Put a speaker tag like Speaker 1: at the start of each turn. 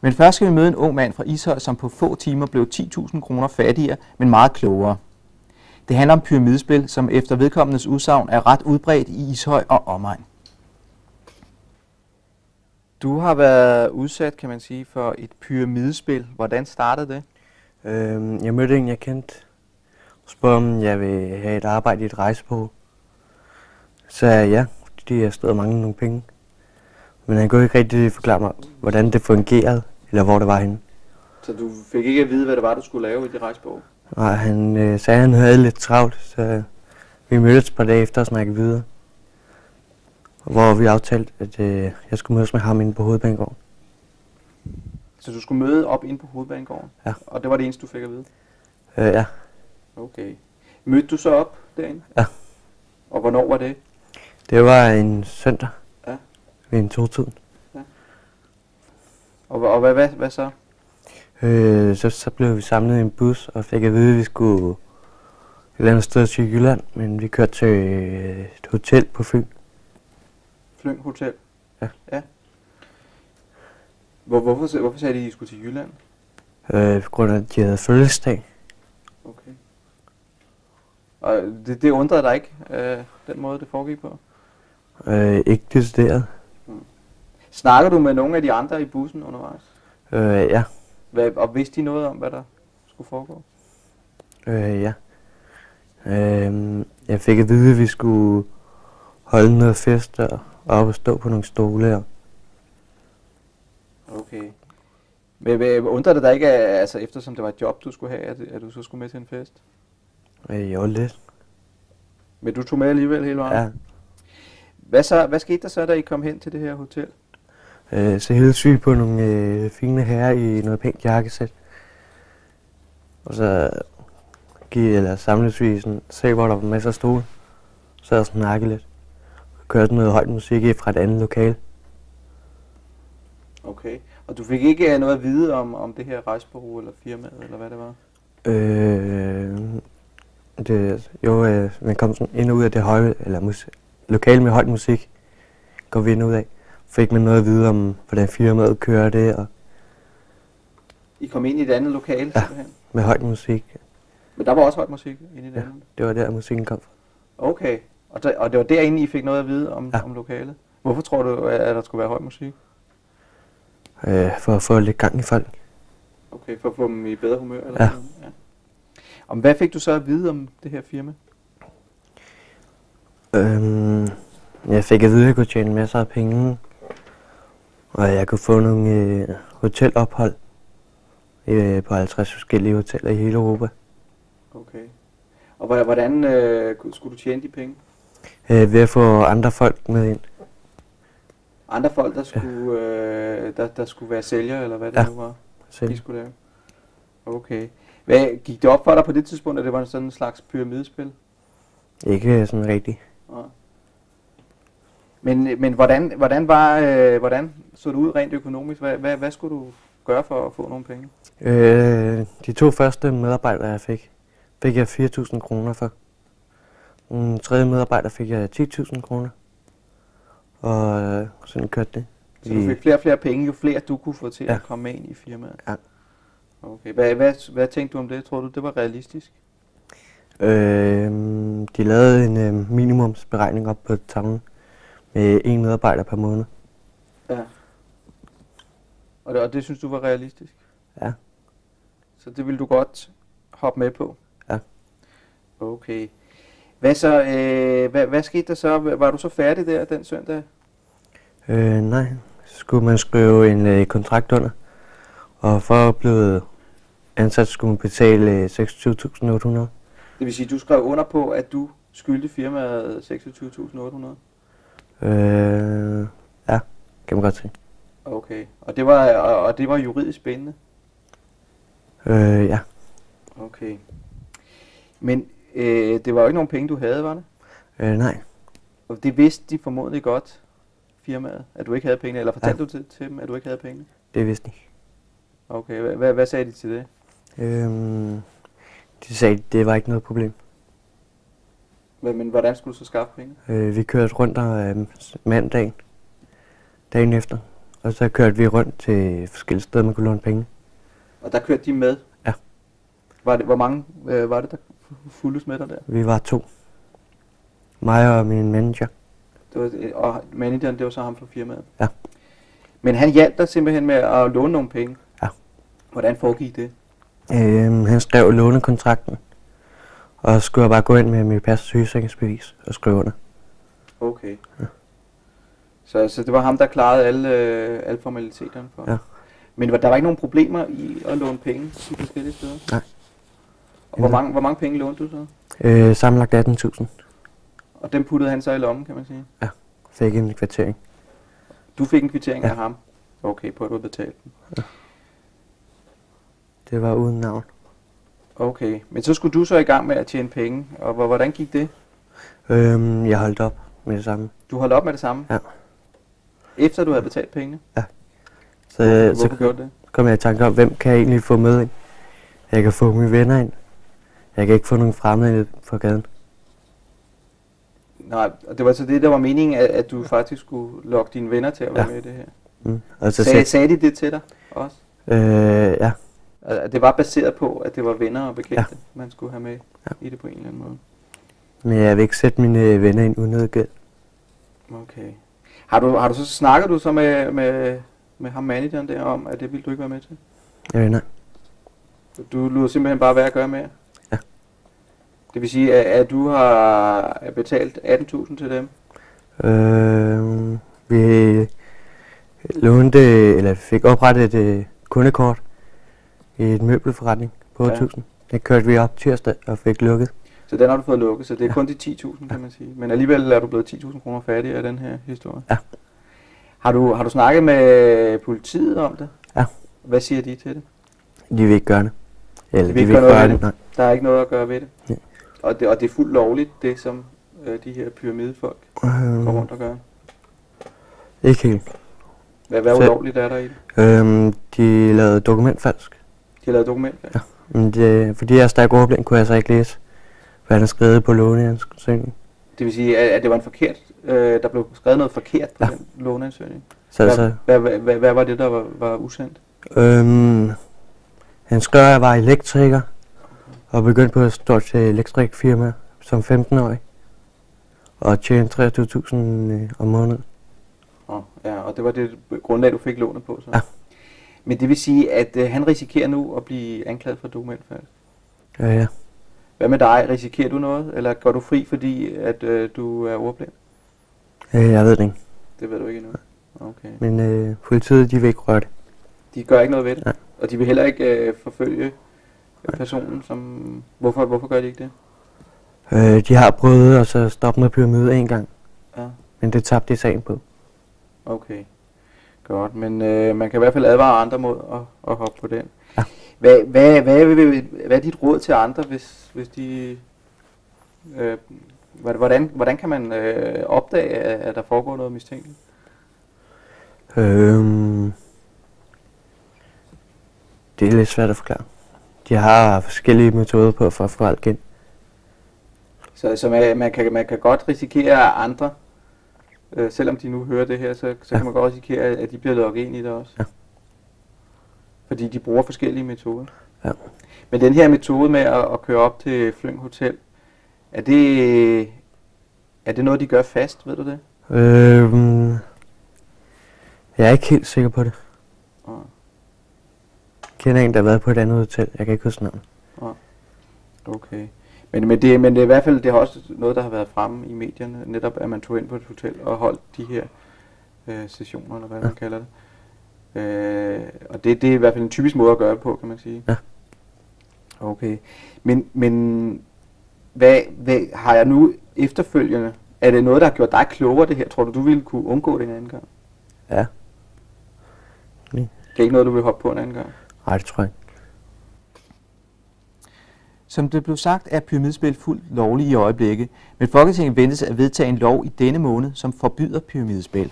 Speaker 1: Men først skal vi møde en ung mand fra Ishøj, som på få timer blev 10.000 kroner fattigere, men meget klogere. Det handler om pyramidespil, som efter vedkommendes udsagn er ret udbredt i Ishøj og omegn. Du har været udsat, kan man sige, for et pyramidespil. Hvordan startede det?
Speaker 2: Øhm, jeg mødte en, jeg kendte, og spurgte, om jeg vil have et arbejde i et rejsebureau. Så sagde jeg ja, fordi jeg stod og manglede nogle penge. Men han kunne ikke rigtig forklare mig, hvordan det fungerede, eller hvor det var henne.
Speaker 1: Så du fik ikke at vide, hvad det var, du skulle lave i det rejsbog?
Speaker 2: Og han øh, sagde, at han havde lidt travlt, så vi mødtes et par dage efter og snakkede videre. Hvor vi aftalte, at øh, jeg skulle mødes med ham inde på Hovedbanegården.
Speaker 1: Så du skulle møde op inde på hovedbanegården?
Speaker 2: Ja.
Speaker 1: Og det var det eneste, du fik at vide?
Speaker 2: Øh, ja,
Speaker 1: Okay. Mødte du så op derinde?
Speaker 2: Ja.
Speaker 1: Og hvornår var det?
Speaker 2: det var en søndag.
Speaker 1: Ja.
Speaker 2: Ved en to
Speaker 1: Og, og hvad, hvad, hvad så?
Speaker 2: Øh, så, så blev vi samlet i en bus og fik at vide, at vi skulle et eller andet sted til Jylland, men vi kørte til øh, et hotel på Fyn.
Speaker 1: Flyng Hotel?
Speaker 2: Ja.
Speaker 1: ja. Hvor, hvorfor, hvorfor sagde de, at I skulle til Jylland?
Speaker 2: Øh, på grund af, at de havde fødselsdag.
Speaker 1: Okay. Og det, det undrede dig ikke, øh, den måde det foregik på?
Speaker 2: Øh, ikke decideret.
Speaker 1: Snakker du med nogle af de andre i bussen undervejs?
Speaker 2: Øh, ja.
Speaker 1: Hvad, og vidste de noget om, hvad der skulle foregå?
Speaker 2: Øh, ja. Øh, jeg fik at vide, at vi skulle holde noget fest og op og stå på nogle stole. Og,
Speaker 1: Okay. Men hvad, undrer det dig ikke, altså eftersom det var et job, du skulle have, at, at du så skulle med til en fest?
Speaker 2: øh, jo, lidt.
Speaker 1: Men du tog med alligevel hele vejen?
Speaker 2: Ja.
Speaker 1: Hvad, så, hvad skete der så, da I kom hen til det her hotel?
Speaker 2: Øh, så vi på nogle øh, fine herrer i noget pænt jakkesæt. Og så gik, eller samledes vi sådan, se, hvor der var masser af stole. Så og snakkede lidt. Og kørte noget højt musik i fra et andet lokale.
Speaker 1: Okay. Og du fik ikke øh, noget at vide om, om det her rejsebureau eller firmaet, eller hvad det var?
Speaker 2: Øh, det, jo, øh, man kom sådan ind og ud af det høje, eller mus, lokale med højt musik, går vi ind og ud af. Fik man noget at vide om, hvordan firmaet kører det, og
Speaker 1: I kom ind i et andet lokale,
Speaker 2: Ja.
Speaker 1: simpelthen?
Speaker 2: med højt musik.
Speaker 1: Men der var også højt musik inde i det
Speaker 2: Ja.
Speaker 1: andet?
Speaker 2: Det var der, musikken kom fra.
Speaker 1: Okay. Og, der, og det var derinde, I fik noget at vide om,
Speaker 2: Ja.
Speaker 1: om lokalet? Hvorfor tror du, at der skulle være høj musik?
Speaker 2: Øh, for at få lidt gang i folk.
Speaker 1: Okay, for at få dem i bedre humør? Eller
Speaker 2: Ja.
Speaker 1: sådan noget? ja. Om hvad fik du så at vide om det her firma?
Speaker 2: Øhm, jeg fik at vide, at jeg kunne tjene masser af penge. Og jeg kunne få nogle øh, hotelophold øh, på 50 forskellige hoteller i hele Europa.
Speaker 1: Okay. Og hvor- hvordan øh, skulle du tjene de penge?
Speaker 2: Øh, ved at få andre folk med ind.
Speaker 1: Andre folk, der skulle, øh, der, der skulle være sælgere, eller hvad det
Speaker 2: Ja.
Speaker 1: nu var, de
Speaker 2: Selv.
Speaker 1: skulle lave? Okay. Hvad, gik det op for dig på det tidspunkt, at det var sådan en slags pyramidespil?
Speaker 2: Ikke sådan rigtigt.
Speaker 1: Nej. Men, men hvordan, hvordan, var, øh, hvordan så det ud rent økonomisk? Hvad, hvad, hvad skulle du gøre for at få nogle penge?
Speaker 2: Øh, de to første medarbejdere, jeg fik, fik jeg 4.000 kroner for. Den tredje medarbejder fik jeg 10.000 kroner. Og øh, sådan kørte det.
Speaker 1: Så du fik flere og flere penge, jo flere du kunne få til
Speaker 2: Ja.
Speaker 1: at komme ind i firmaet?
Speaker 2: Ja.
Speaker 1: Okay. Hvad, hvad, hvad tænkte du om det? Tror du, det var realistisk?
Speaker 2: Øh, de lavede en øh, minimumsberegning op på tavlen med en medarbejder per måned.
Speaker 1: Ja. Og det, og det synes du var realistisk?
Speaker 2: Ja.
Speaker 1: Så det ville du godt hoppe med på?
Speaker 2: Ja.
Speaker 1: Okay. Hvad så, øh, hvad, hvad skete der så? Var du så færdig der den søndag?
Speaker 2: Øh, nej, så skulle man skrive en øh, kontrakt under. Og for at blive ansat skulle man betale øh, 26.800.
Speaker 1: Det vil sige, du skrev under på, at du skyldte firmaet 26.800?
Speaker 2: Øh, ja, kan man godt sige.
Speaker 1: Okay. Og det var, og, og det var juridisk bindende?
Speaker 2: Øh, ja.
Speaker 1: Okay. Men øh, det var jo ikke nogen penge, du havde, var det?
Speaker 2: Øh, nej.
Speaker 1: Og det vidste de formodentlig godt, firmaet, at du ikke havde penge, eller fortalte
Speaker 2: Ja.
Speaker 1: du til, til dem, at du ikke havde penge?
Speaker 2: Det vidste de.
Speaker 1: Okay, hvad, hvad, sagde de til det?
Speaker 2: Øhm, de sagde, det var ikke noget problem.
Speaker 1: Men, men hvordan skulle du så skaffe penge?
Speaker 2: Øh, vi kørte rundt der øh, mandagen, dagen efter, Og så kørte vi rundt til forskellige steder, man kunne låne penge.
Speaker 1: Og der kørte de med?
Speaker 2: Ja.
Speaker 1: Var det, hvor mange øh, var det, der fulgtes med dig der?
Speaker 2: Vi var to. Mig og min manager.
Speaker 1: Det var, og manageren, det var så ham fra firmaet?
Speaker 2: Ja.
Speaker 1: Men han hjalp dig simpelthen med at låne nogle penge?
Speaker 2: Ja.
Speaker 1: Hvordan foregik det?
Speaker 2: Øhm, han skrev lånekontrakten. Og så skulle jeg bare gå ind med mit pas og sygesikringsbevis og skrive under.
Speaker 1: Okay. Ja. Så, så det var ham, der klarede alle, øh, alle formaliteterne for
Speaker 2: Ja.
Speaker 1: Men der var ikke nogen problemer i at låne penge de forskellige steder?
Speaker 2: Nej.
Speaker 1: Og hvor mange, hvor mange penge lånte du så?
Speaker 2: Øh, sammenlagt 18.000.
Speaker 1: Og dem puttede han så i lommen, kan man sige?
Speaker 2: Fik en kvartering.
Speaker 1: Du fik en kvittering
Speaker 2: Ja.
Speaker 1: af ham? Okay, på at du havde betalt den.
Speaker 2: Det var uden navn.
Speaker 1: Okay, men så skulle du så i gang med at tjene penge, og hvor- hvordan gik det?
Speaker 2: Øhm, jeg holdt op med det samme.
Speaker 1: Du holdt op med det samme?
Speaker 2: Ja.
Speaker 1: Efter du havde betalt pengene?
Speaker 2: Så,
Speaker 1: Hvorfor,
Speaker 2: så
Speaker 1: hvorfor gjorde det?
Speaker 2: kom jeg i tanke om, hvem kan jeg egentlig få med ind? Jeg kan få mine venner ind. Jeg kan ikke få nogen fremmede ind på gaden.
Speaker 1: Nej, og det var så det, der var meningen, at, at du faktisk skulle lokke dine venner til at være
Speaker 2: Ja.
Speaker 1: med i det her.
Speaker 2: Mm. Og så
Speaker 1: Sagde,
Speaker 2: sagde,
Speaker 1: sagde de det til dig også?
Speaker 2: øh, ja,
Speaker 1: At det var baseret på, at det var venner og bekendte,
Speaker 2: Ja.
Speaker 1: man skulle have med
Speaker 2: Ja.
Speaker 1: i det på en eller anden måde?
Speaker 2: men jeg vil ikke sætte mine øh, venner ind uden noget gæld.
Speaker 1: Okay. Har du, har du så snakket du så med, med, med ham manageren der om, at det ville du ikke være med til?
Speaker 2: Jeg venner.
Speaker 1: Du lurer simpelthen bare være at gøre med?
Speaker 2: Ja.
Speaker 1: Det vil sige, at, at du har betalt 18.000 til dem?
Speaker 2: Øh, vi lånte, eller fik oprettet et øh, kundekort i et møbelforretning på
Speaker 1: Ja.
Speaker 2: 8.000. Det kørte vi op tirsdag og fik lukket.
Speaker 1: Så den har du fået lukket, så det er
Speaker 2: Ja.
Speaker 1: kun de 10.000, kan man sige. Men alligevel er du blevet 10.000 kroner fattig af den her historie.
Speaker 2: Ja.
Speaker 1: Har du, har du snakket med politiet om det?
Speaker 2: Ja.
Speaker 1: Hvad siger de til det?
Speaker 2: De vil ikke gøre det. Eller
Speaker 1: De vil ikke gøre noget ved det?
Speaker 2: Nej.
Speaker 1: Der er ikke noget at gøre ved det?
Speaker 2: Ja.
Speaker 1: Og det, og det er fuldt lovligt, det som øh, de her pyramidefolk går
Speaker 2: Øh,
Speaker 1: rundt og gør?
Speaker 2: ikke helt.
Speaker 1: Hvad, hvad ulovligt er der i det?
Speaker 2: Øhm, de lavede dokumentfalsk.
Speaker 1: De har lavet dokumenter?
Speaker 2: Ja. Men det, fordi jeg er stærk ordblind, kunne jeg så ikke læse, hvad han har skrevet på låneansøgningen.
Speaker 1: Det vil sige, at, det var en forkert, øh, der blev skrevet noget forkert på
Speaker 2: Ja.
Speaker 1: den låneansøgning?
Speaker 2: Så,
Speaker 1: Hvad,
Speaker 2: så
Speaker 1: hvad, hvad, hvad, hvad var det, der var, var usendt?
Speaker 2: øhm, han skrev, at jeg var elektriker, og begyndte på at stå til elektrikfirma som 15-årig. Og tjente 23.000 øh, om måneden.
Speaker 1: Oh, ja, og det var det grundlag, du fik lånet på. Så.
Speaker 2: Ja.
Speaker 1: Men det vil sige, at øh, han risikerer nu at blive anklaget for dokumentfalsk.
Speaker 2: Ja, ja.
Speaker 1: Hvad med dig? Risikerer du noget? Eller går du fri, fordi at øh, du er ordblind?
Speaker 2: Øh, jeg ved det ikke.
Speaker 1: Det ved du ikke endnu. Okay.
Speaker 2: Men øh, politiet, de vil ikke røre det.
Speaker 1: De gør ikke noget ved det?
Speaker 2: Nej.
Speaker 1: Og de vil heller ikke øh, forfølge personen, som... Hvorfor, hvorfor gør de ikke det?
Speaker 2: Øh, de har prøvet at så stoppe med pyramide en gang,
Speaker 1: Ja,
Speaker 2: men det tabte de sagen på.
Speaker 1: okay. Godt, men øh, man kan i hvert fald advare andre mod at, at hoppe på den.
Speaker 2: Ja.
Speaker 1: Hvad, hvad, hvad, hvad, hvad er dit råd til andre, hvis, hvis de... Øh, hvordan, hvordan kan man øh, opdage, at at der foregår noget mistænkeligt?
Speaker 2: Øhm, det er lidt svært at forklare. De har forskellige metoder på for at få folk ind.
Speaker 1: Så, så man, man, kan, man kan godt risikere, at andre, øh, selvom de nu hører det her, så, så
Speaker 2: Ja.
Speaker 1: kan man godt risikere, at de bliver lukket ind i det også.
Speaker 2: Ja.
Speaker 1: Fordi de bruger forskellige metoder.
Speaker 2: Ja.
Speaker 1: Men den her metode med at, at køre op til Flyng Hotel, er det, er det noget, de gør fast, ved du det?
Speaker 2: Øhm, jeg er ikke helt sikker på det.
Speaker 1: Ja.
Speaker 2: Jeg kender en, der har været på et andet hotel. Jeg kan ikke huske navnet.
Speaker 1: Okay. Men, men, det, men det er i hvert fald det er også noget, der har været fremme i medierne, netop at man tog ind på et hotel og holdt de her øh, sessioner, eller hvad
Speaker 2: Ja.
Speaker 1: man kalder det. Øh, og det, det er i hvert fald en typisk måde at gøre det på, kan man sige.
Speaker 2: Ja.
Speaker 1: Okay. Men, men hvad, hvad har jeg nu efterfølgende, er det noget, der har gjort dig klogere det her? Tror du, du ville kunne undgå det en anden gang?
Speaker 2: Ja.
Speaker 1: Det er ikke noget, du vil hoppe på en anden gang?
Speaker 2: Nej, det tror jeg ikke.
Speaker 1: Som det blev sagt, er pyramidespil fuldt lovligt i øjeblikket, men Folketinget ventes at vedtage en lov i denne måned, som forbyder pyramidespil.